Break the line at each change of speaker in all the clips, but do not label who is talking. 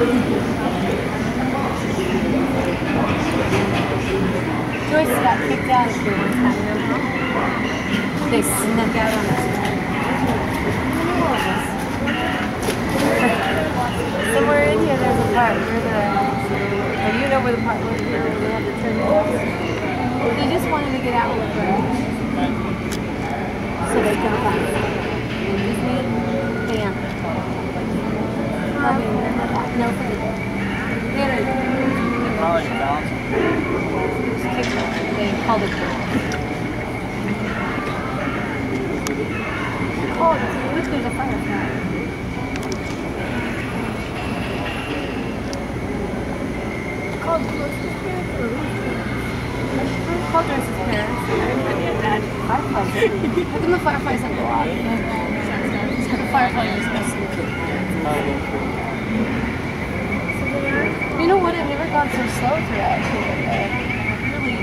Joyce got kicked out of here one time, remember? They snuck out on us. Somewhere in here, there's a part where the, oh, you know where the part was where they had to turn the off. They just wanted to get out with her. So they come back. And just me and Pam. I mean, no, for the, they had a,
Probably balance.
they called it. Oh, look, there's a firefly. Called Joyce's parents or whose parents? Called Joyce's parents. Fireflies. How come the fireflies don't? The firefly it. You know what? I've never gone so slow through. Uh, really.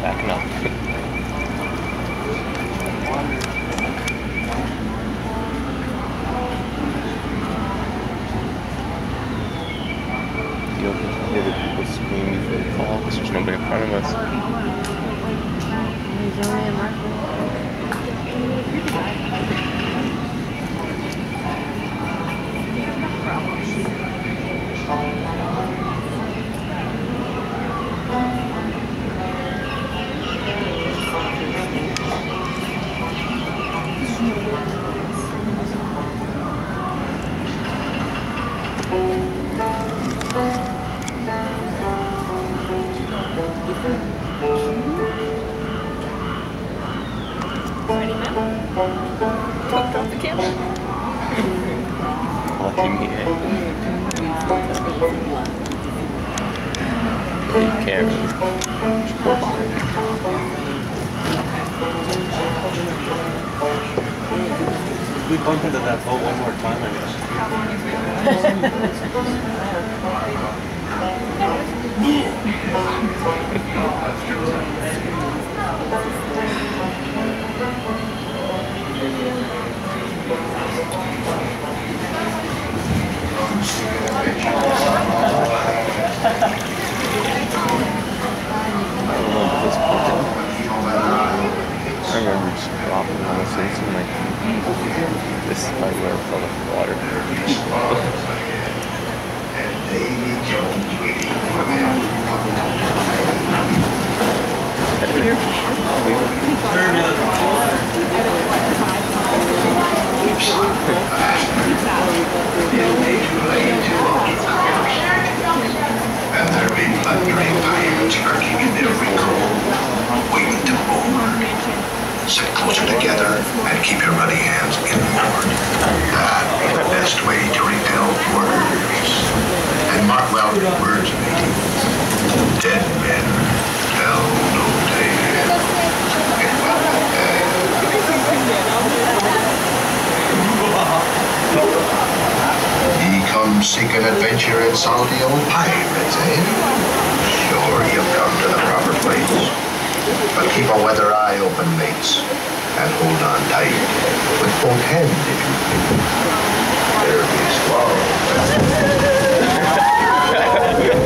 Backing up.
We bump into that boat one more time, I guess.
I don't know, but this I remember just dropping on the seats and like, this is probably where I fell off the water.
And there be blood-drained pirates lurking in every cove, waiting to board. Sit closer together and keep your ruddy hands inboard. That be the best way to repel orders. And mark well the words of it. Dead men tell no tale. Ye come seeking adventure in salty old pirates, eh? Sure, you've come to the proper place. But keep a weather eye open, mates, and hold on tight with both hands if you can. There be.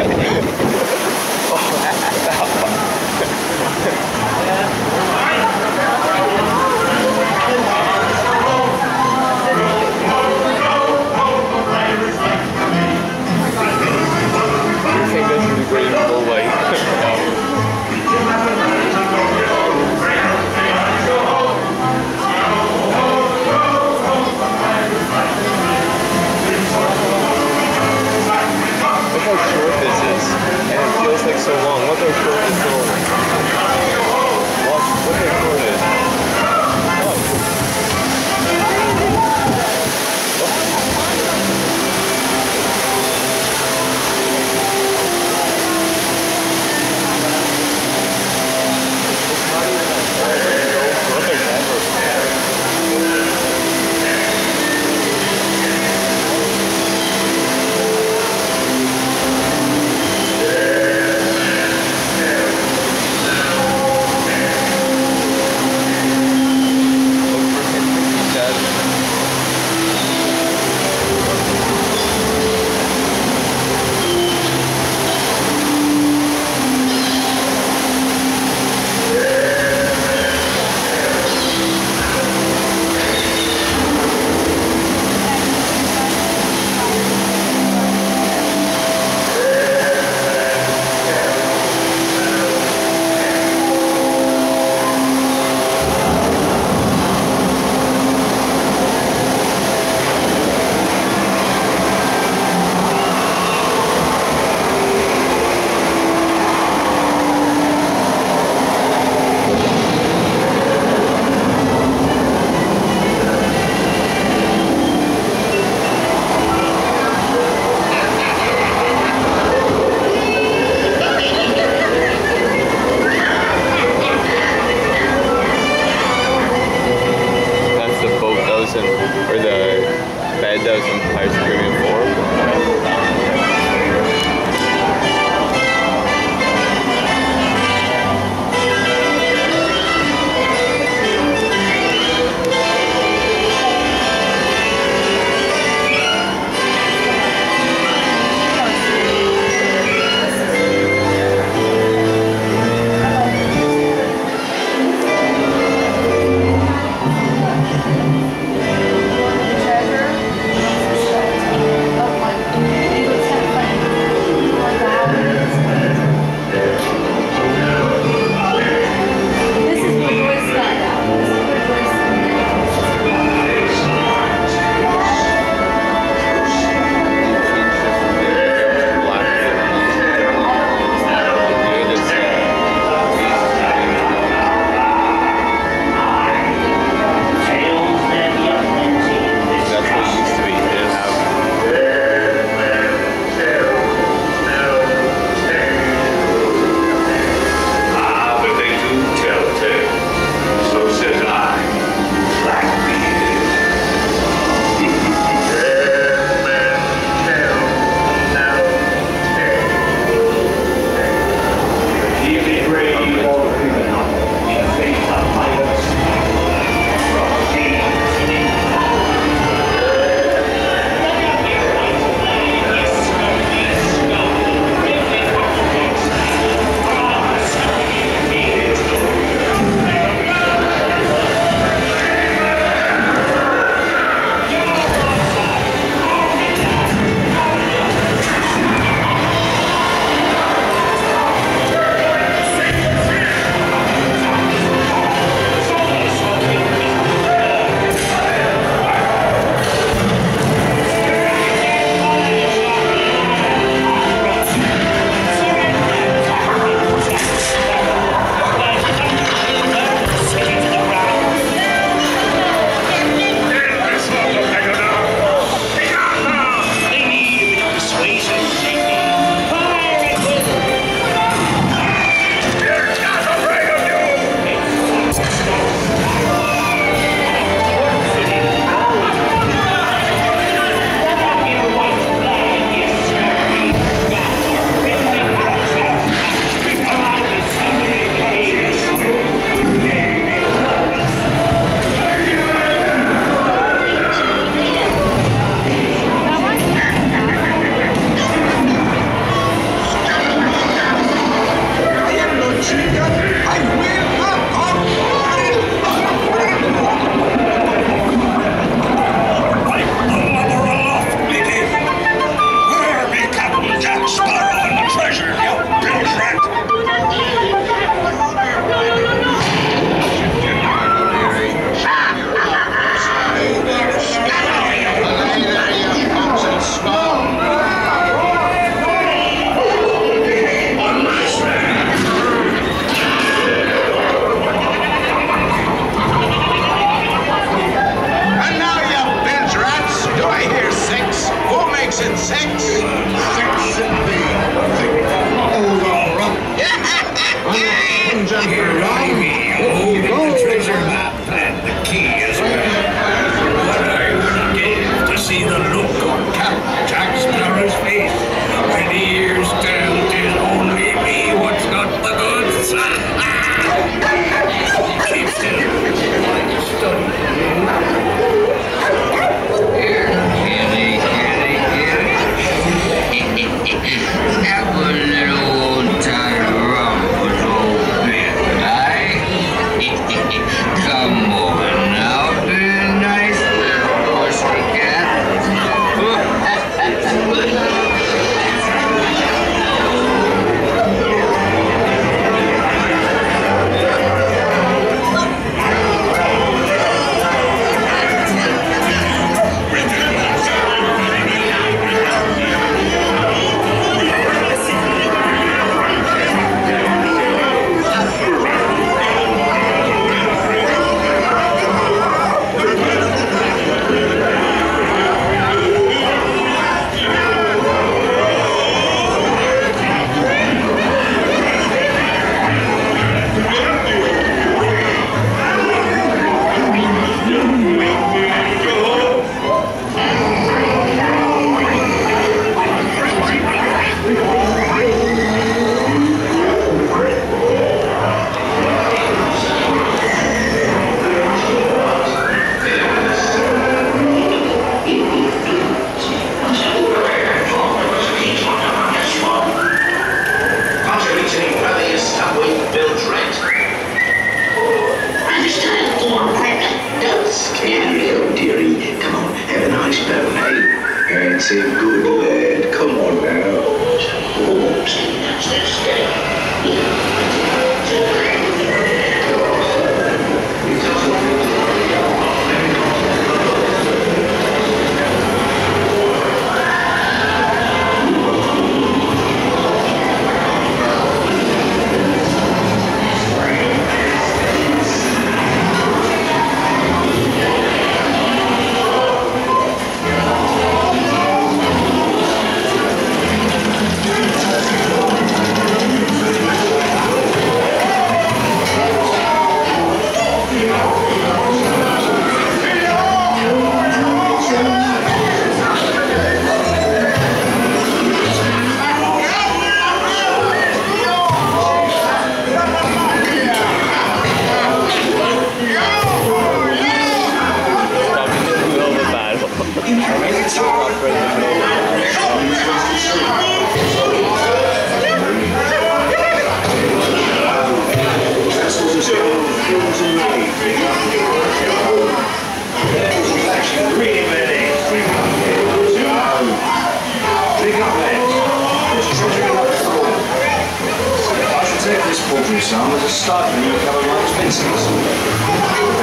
sum as a start for you cover my expenses.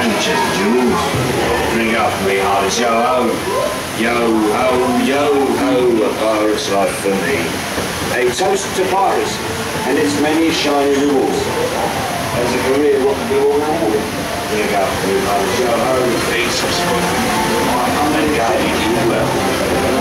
And the jewels. Bring up me hearts, yo ho. Yo ho, yo ho, a pirate's life for me. A toast to pirates and its many shiny rewards. As a career, what can be all rewarded? Bring up me hearts, yo ho. Face of spoken. And guiding you well.